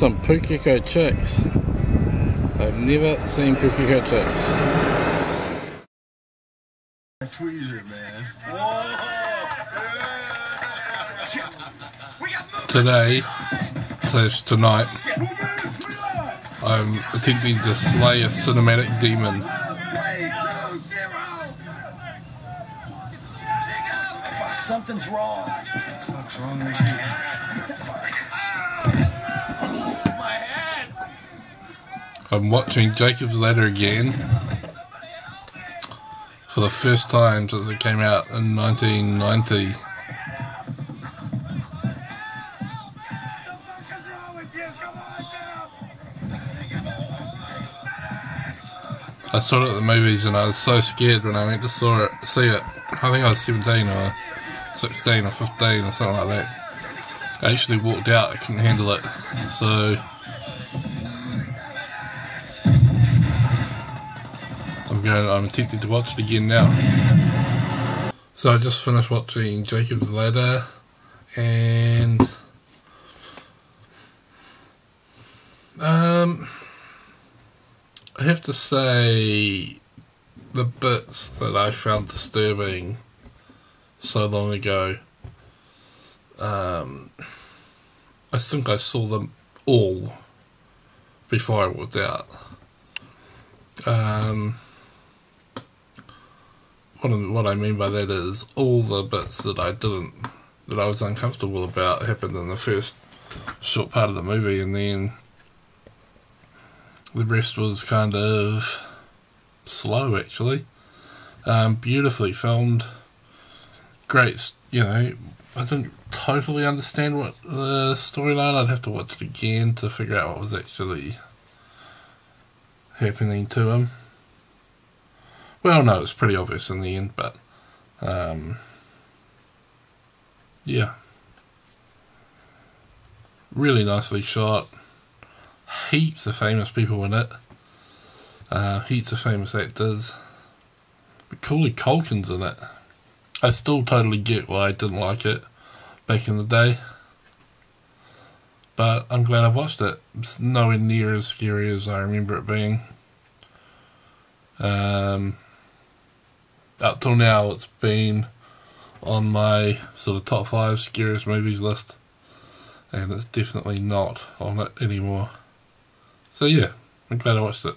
some Pukeko chicks. I've never seen Pukeko chicks. Tweezer, man. Today, slash tonight, I'm attempting to slay a cinematic demon. Something's wrong. Fuck's wrong with you? Fuck. My head. I'm watching Jacob's Ladder again for the first time since it came out in 1990. I saw it at the movies and I was so scared when I went to saw it, see it. I think I was 17 or 16 or 15 or something like that. I actually walked out, I couldn't handle it. So I'm. I'm tempted to watch it again now. So I just finished watching Jacob's Ladder, and um, I have to say the bits that I found disturbing so long ago. Um, I think I saw them all before I walked out. Um, what, I- what I mean by that is all the bits that I didn't, that I was uncomfortable about happened in the first short part of the movie, and then the rest was kind of slow actually. Um, beautifully filmed, great, you know. I didn't totally understand what the storyline. I'd have to watch it again to figure out what was actually happening to him. Well, no, it's pretty obvious in the end, but um, yeah, really nicely shot. Heaps of famous people in it. Uh, heaps of famous actors. Macaulay Culkin's in it. I still totally get why I didn't like it back in the day. But I'm glad I've watched it. It's nowhere near as scary as I remember it being. Um, up till now, it's been on my sort of top five scariest movies list, and it's definitely not on it anymore. So, yeah, I'm glad I watched it.